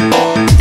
Música